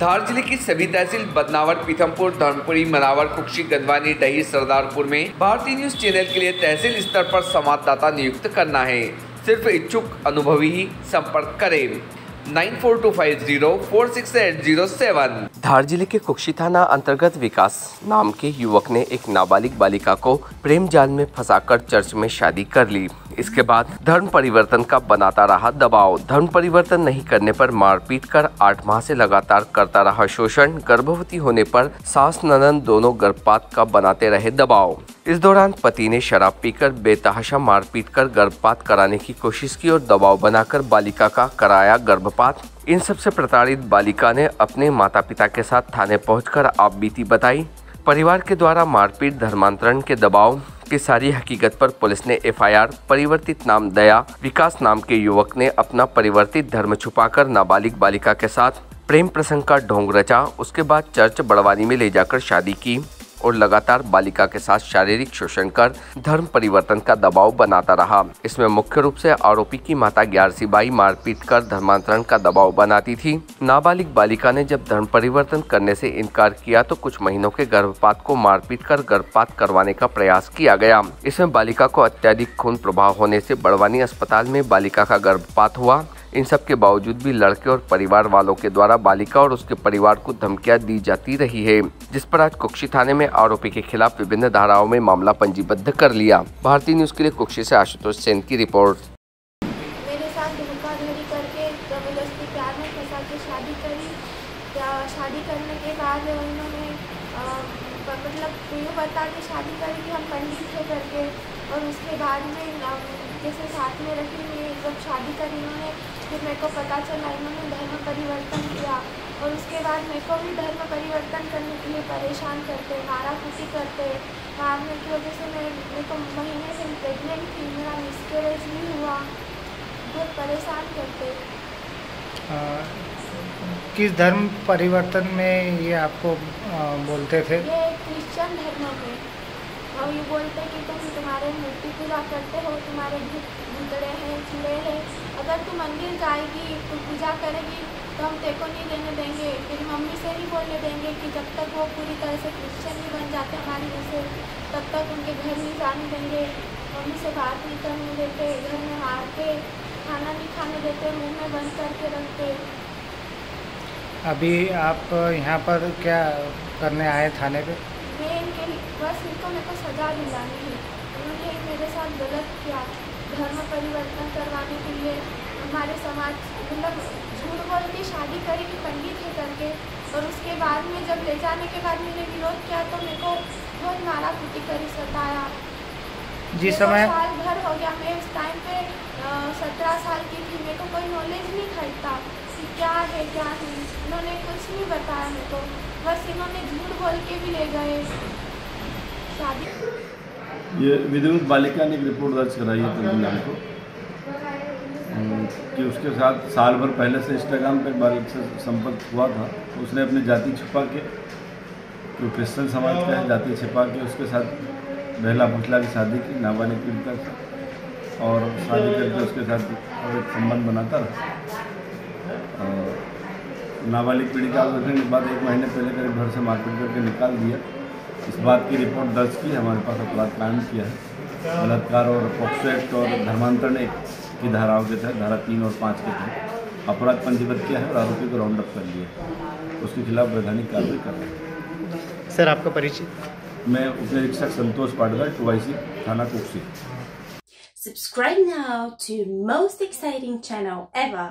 धार ज़िले की सभी तहसील बदनावर, पीथमपुर, धर्मपुरी मनावर कुक्षी गंदवानी डही, सरदारपुर में भारतीय न्यूज़ चैनल के लिए तहसील स्तर पर संवाददाता नियुक्त करना है। सिर्फ़ इच्छुक अनुभवी ही संपर्क करें। Nine four two five zero four six eight zero seven. Dhar ज़िले के कुक्षी थाना अंतर्गत विकास नाम के युवक ने एक नाबालिग बालिका को प्रेम जाल में फंसाकर चर्च में शादी कर ली। इसके बाद धर्म परिवर्तन का बनाता रहा दबाव। धर्म परिवर्तन नहीं करने पर मारपीट कर आठ माह से लगातार करता रहा शोषण। गर्भवती होने पर सास ननन दोनों गर्भपात का बनाते रहे दबाव। इस दौरान पति ने शराब पीकर बेतहाशा मारपीट कर गर्भपात कराने की कोशिश की और दबाव बनाकर बालिका का कराया गर्भपात। इन सबसे प्रताड़ित बालिका ने अपने माता पिता के साथ थाने पहुंचकर आप बीती बताई। परिवार के द्वारा मारपीट धर्मांतरण के दबाव की सारी हकीकत पर पुलिस ने एफआईआर, परिवर्तित नाम दया, विकास नाम के युवक ने अपना परिवर्तित धर्म छुपाकर नाबालिग बालिका के साथ प्रेम प्रसंग का ढोंग रचा। उसके बाद चर्च बड़वानी में ले जाकर शादी की। और लगातार बालिका के साथ शारीरिक शोषण कर धर्म परिवर्तन का दबाव बनाता रहा। इसमें मुख्य रूप से आरोपी की माता ग्यारसी बाई मारपीट कर धर्मांतरण का दबाव बनाती थी। नाबालिग बालिका ने जब धर्म परिवर्तन करने से इनकार किया तो कुछ महीनों के गर्भपात को मारपीट कर गर्भपात करवाने का प्रयास किया गया। इसमें बालिका को अत्यधिक खून प्रभाव होने से बड़वानी अस्पताल में बालिका का गर्भपात हुआ। इन सब के बावजूद भी लड़के और परिवार वालों के द्वारा बालिका और उसके परिवार को धमकियाँ दी जाती रही है, जिस पर आज कुक्षी थाने में आरोपी के खिलाफ विभिन्न धाराओं में मामला पंजीबद्ध कर लिया। भारतीय न्यूज़ के लिए कुक्षी से आशुतोष सेन की रिपोर्ट। शादी करने के बाद उन्होंने मतलब ये बता के शादी हम पंडित थे करके। और उसके बाद में जैसे साथ में रखी हुई जब शादी करी उन्होंने फिर मेरे को पता चला इन्होंने धर्म परिवर्तन किया और उसके बाद मेरे को भी धर्म परिवर्तन करने के लिए परेशान करते मारा कुटी करते मारने की वजह से मैं मेरे को महीने से प्रेगनेंट थी मेरा मिसकैरेज भी हुआ बहुत परेशान करते। अ, किस धर्म परिवर्तन में ये आपको अ, बोलते थे? ये क्रिश्चियन धर्म में। और ये बोलते कि तुम तुम्हारे मूर्ति पूजा करते हो तुम्हारे भूत भूतड़े अगर तू मंदिर जाएगी तू पूजा करेगी तो हम तेको नहीं देने देंगे। फिर मम्मी से ही बोलने देंगे कि जब तक वो पूरी तरह से क्रिश्चियन नहीं बन जाते हमारी वजह से तब तक उनके घर नहीं जाने देंगे। मम्मी से बात नहीं करने देते घर में मारते खाना नहीं खाने देते रूम में बंद करके रखते। अभी आप यहाँ पर क्या करने आए थाने पे? मैं इनके बस इनको मेरे को सजा दिलानी है। उन्होंने मेरे साथ गलत किया धर्म परिवर्तन करवाने के लिए। हमारे समाज मतलब झूठ बोल के शादी करी कि पंडित है करके और उसके बाद में जब ले जाने के बाद मैंने विरोध किया तो मेरे को बहुत मारा पीटी करी सताया। को समय? साल भर हो गया मैं उस टाइम पे सत्रह साल की थी मेरे को कोई नॉलेज नहीं खरीदता कि क्या है क्या नहीं। इन्होंने कुछ नहीं बताया मेरे को बस इन्होंने झूठ बोल के भी ले गए। शादी ये विधिवत बालिका ने एक रिपोर्ट दर्ज कराई है तमिलनाडु को। कि उसके साथ साल भर पहले से इंस्टाग्राम पर बालिक से संपर्क हुआ था तो उसने अपनी जाति छुपा के जो क्रिश्चन समाज का है, जाति छिपा के उसके साथ बहला फुसला की शादी की, नाबालिग पीड़िता से और शादी करके उसके साथ एक संबंध बनाता रहा नाबालिग पीड़िता को देखने के बाद एक महीने पहले करीब घर से मारपीट करके निकाल दिया। इस बात की रिपोर्ट दर्ज की, हमारे पास अपराध कायम किया है। बलात्कार और पॉक्सो एक्ट और धर्मांतरण एक्ट की धाराओं के तहत धारा तीन और पाँच के तहत अपराध पंजीबद्ध किया है और आरोपी को राउंड अप कर लिया उसके खिलाफ वैधानिक कार्रवाई कर रहे हैं। सर आपका परिचय? मैं उप निरीक्षक संतोष पाटगा टू थाना Kukshi. Subscribe now to most exciting channel ever.